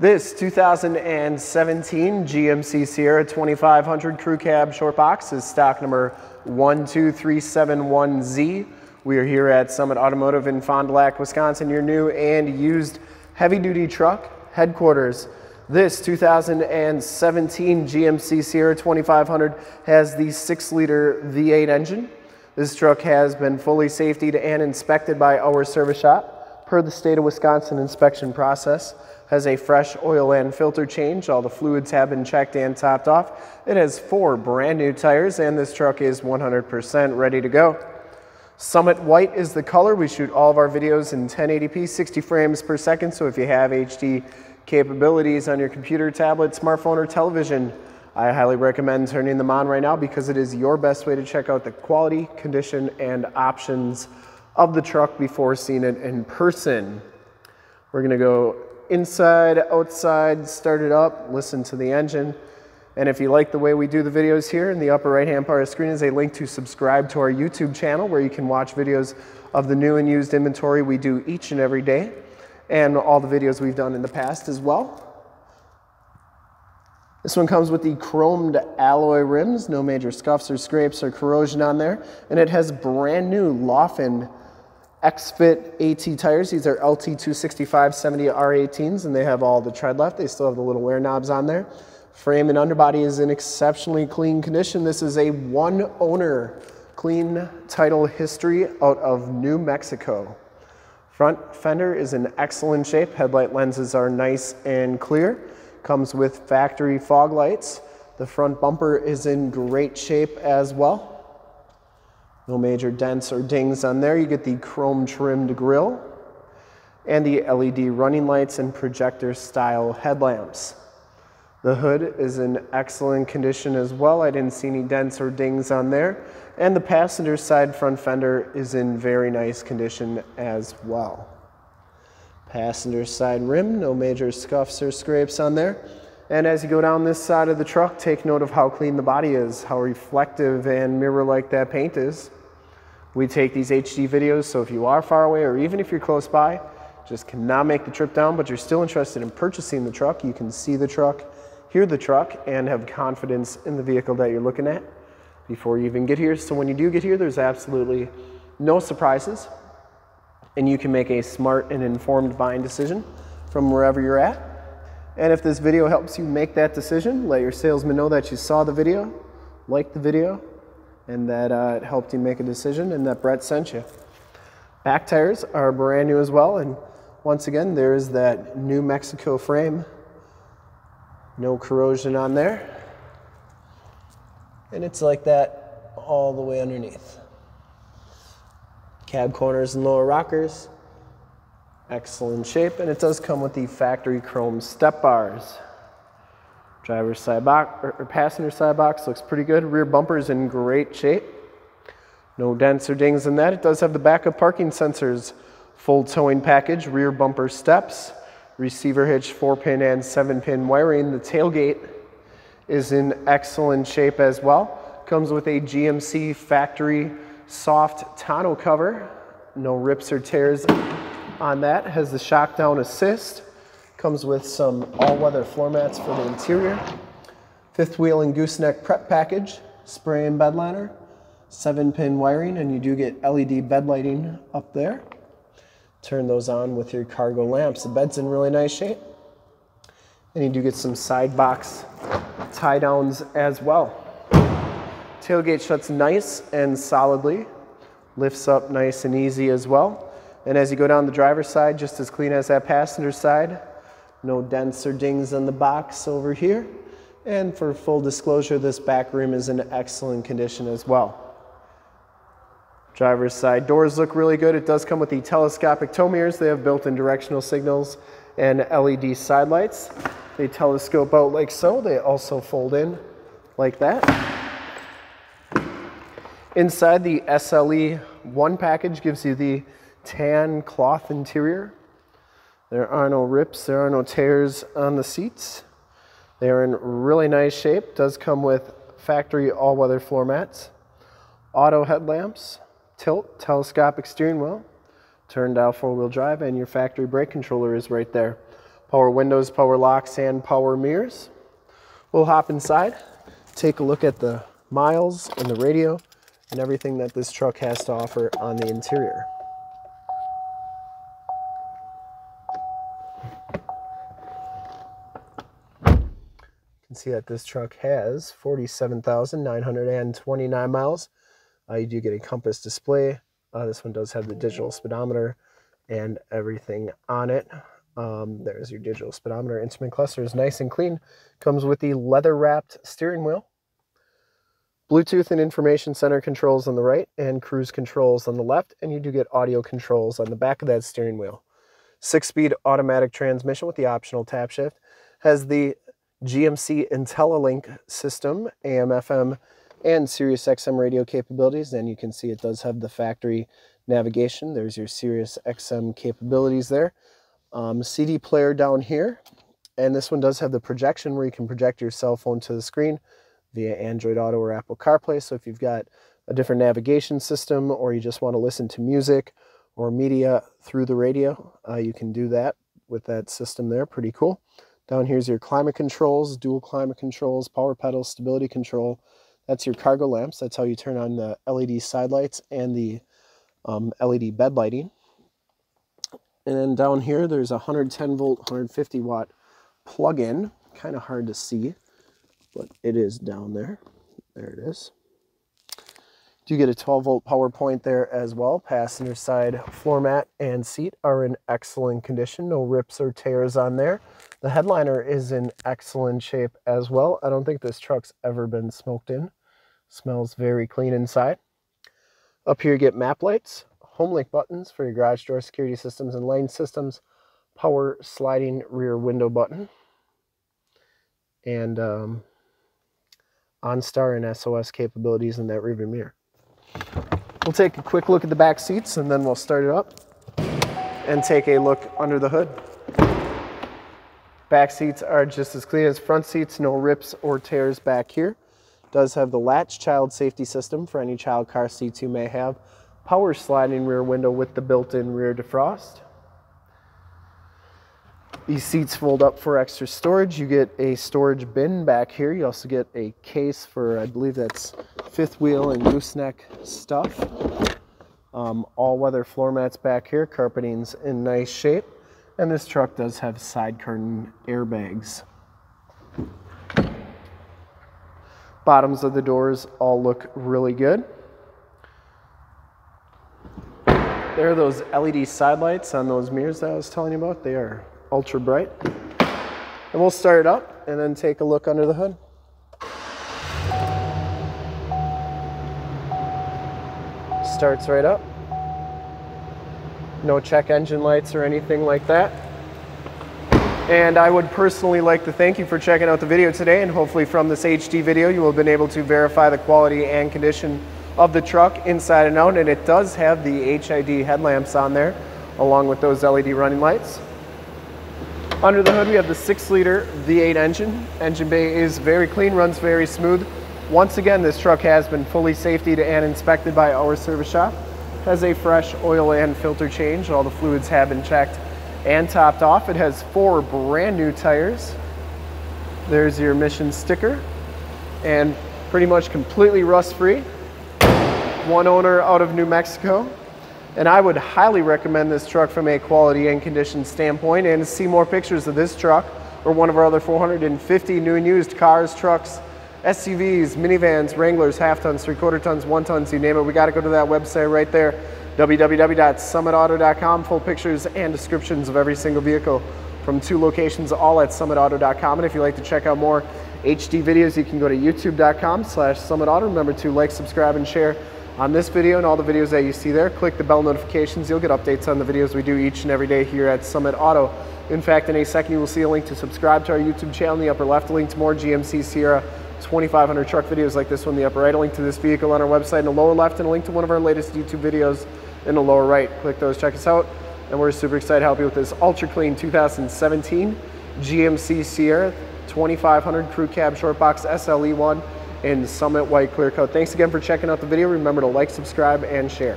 This 2017 GMC Sierra 2500 Crew Cab Short Box is stock number 12371Z. We are here at Summit Automotive in Fond du Lac, Wisconsin, your new and used heavy duty truck headquarters. This 2017 GMC Sierra 2500 has the 6 liter V8 engine. This truck has been fully safetied and inspected by our service shop per the state of Wisconsin inspection process has a fresh oil and filter change. All the fluids have been checked and topped off. It has four brand new tires and this truck is 100% ready to go. Summit White is the color. We shoot all of our videos in 1080p, 60 frames per second. So if you have HD capabilities on your computer, tablet, smartphone, or television, I highly recommend turning them on right now because it is your best way to check out the quality, condition, and options of the truck before seeing it in person. We're gonna go inside, outside, start it up, listen to the engine. And if you like the way we do the videos here, in the upper right hand part of the screen is a link to subscribe to our YouTube channel where you can watch videos of the new and used inventory we do each and every day and all the videos we've done in the past as well. This one comes with the chromed alloy rims, no major scuffs or scrapes or corrosion on there. And it has brand new Laufenn XFit AT tires. These are LT 265 70 R18s and they have all the tread left. They still have the little wear knobs on there. Frame and underbody is in exceptionally clean condition. This is a one owner clean title history out of New Mexico. Front fender is in excellent shape. Headlight lenses are nice and clear. Comes with factory fog lights. The front bumper is in great shape as well. No major dents or dings on there. You get the chrome trimmed grille and the LED running lights and projector style headlamps. The hood is in excellent condition as well. I didn't see any dents or dings on there. And the passenger side front fender is in very nice condition as well. Passenger side rim, no major scuffs or scrapes on there. And as you go down this side of the truck, take note of how clean the body is, how reflective and mirror-like that paint is. We take these HD videos, so if you are far away or even if you're close by, just cannot make the trip down, but you're still interested in purchasing the truck, you can see the truck, hear the truck, and have confidence in the vehicle that you're looking at before you even get here. So when you do get here, there's absolutely no surprises, and you can make a smart and informed buying decision from wherever you're at. And if this video helps you make that decision, let your salesman know that you saw the video, liked the video, and that uh, it helped you make a decision and that Brett sent you. Back tires are brand new as well, and once again, there's that New Mexico frame. No corrosion on there. And it's like that all the way underneath. Cab corners and lower rockers, excellent shape, and it does come with the factory chrome step bars. Driver's side box or passenger side box looks pretty good. Rear bumper is in great shape. No dents or dings in that. It does have the backup parking sensors, full towing package, rear bumper steps, receiver hitch, four pin and seven pin wiring. The tailgate is in excellent shape as well. Comes with a GMC factory soft tonneau cover. No rips or tears on that. Has the shock down assist. Comes with some all-weather floor mats for the interior. Fifth wheel and gooseneck prep package, spray and bed liner, seven pin wiring, and you do get LED bed lighting up there. Turn those on with your cargo lamps. The bed's in really nice shape. And you do get some side box tie downs as well. Tailgate shuts nice and solidly. Lifts up nice and easy as well. And as you go down the driver's side, just as clean as that passenger side, no dents or dings on the box over here. And for full disclosure, this back room is in excellent condition as well. Driver's side doors look really good. It does come with the telescopic tow mirrors. They have built-in directional signals and LED side lights. They telescope out like so. They also fold in like that. Inside the SLE 1 package gives you the tan cloth interior. There are no rips, there are no tears on the seats. They are in really nice shape. Does come with factory all-weather floor mats, auto headlamps, tilt, telescopic steering wheel, turn dial four-wheel drive, and your factory brake controller is right there. Power windows, power locks, and power mirrors. We'll hop inside, take a look at the miles and the radio and everything that this truck has to offer on the interior. Can see that this truck has 47,929 miles. Uh, you do get a compass display. Uh, this one does have the digital speedometer and everything on it. Um, there's your digital speedometer. Instrument cluster is nice and clean. Comes with the leather wrapped steering wheel. Bluetooth and information center controls on the right and cruise controls on the left. And you do get audio controls on the back of that steering wheel. Six speed automatic transmission with the optional tap shift. Has the GMC IntelliLink system, AM, FM, and Sirius XM radio capabilities. And you can see it does have the factory navigation. There's your Sirius XM capabilities there. Um, CD player down here. And this one does have the projection where you can project your cell phone to the screen via Android Auto or Apple CarPlay. So if you've got a different navigation system or you just want to listen to music or media through the radio, uh, you can do that with that system there. Pretty cool. Down here's your climate controls, dual climate controls, power pedals, stability control. That's your cargo lamps. That's how you turn on the LED side lights and the um, LED bed lighting. And then down here, there's a 110 volt, 150 watt plug-in. Kind of hard to see, but it is down there. There it is. Do get a 12 volt power point there as well. Passenger side floor mat and seat are in excellent condition. No rips or tears on there. The headliner is in excellent shape as well. I don't think this truck's ever been smoked in. Smells very clean inside. Up here you get map lights, home link buttons for your garage door security systems and lane systems, power sliding rear window button, and um, OnStar and SOS capabilities in that rearview mirror. We'll take a quick look at the back seats and then we'll start it up and take a look under the hood. Back seats are just as clean as front seats, no rips or tears back here. Does have the latch child safety system for any child car seats you may have. Power sliding rear window with the built-in rear defrost. These seats fold up for extra storage. You get a storage bin back here. You also get a case for, I believe that's fifth wheel and gooseneck stuff. Um, all-weather floor mats back here. Carpeting's in nice shape. And this truck does have side curtain airbags. Bottoms of the doors all look really good. There are those LED side lights on those mirrors that I was telling you about. They are ultra bright. And we'll start it up and then take a look under the hood. Starts right up. No check engine lights or anything like that. And I would personally like to thank you for checking out the video today and hopefully from this HD video you will have been able to verify the quality and condition of the truck inside and out and it does have the HID headlamps on there along with those LED running lights. Under the hood we have the 6 liter V8 engine. Engine bay is very clean, runs very smooth. Once again this truck has been fully safety and inspected by our service shop. Has a fresh oil and filter change. All the fluids have been checked and topped off. It has four brand new tires. There's your emission sticker and pretty much completely rust free. One owner out of New Mexico. And I would highly recommend this truck from a quality and condition standpoint and to see more pictures of this truck or one of our other 450 new and used cars, trucks, SUVs, minivans, Wranglers, half tons, three quarter tons, one tons, you name it. We got to go to that website right there www.summitauto.com. Full pictures and descriptions of every single vehicle from two locations, all at summitauto.com. And if you'd like to check out more HD videos, you can go to youtube.com slash summitauto. Remember to like, subscribe, and share on this video and all the videos that you see there. Click the bell notifications. You'll get updates on the videos we do each and every day here at Summit Auto. In fact, in a second, you will see a link to subscribe to our YouTube channel in the upper left, a link to more GMC Sierra 2500 truck videos like this one in the upper right, a link to this vehicle on our website in the lower left, and a link to one of our latest YouTube videos in the lower right. Click those, check us out. And we're super excited to help you with this ultra clean 2017 GMC Sierra 2500 Crew Cab Short Box SLE1 in Summit White Clear Coat. Thanks again for checking out the video. Remember to like, subscribe, and share.